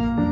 Thank you.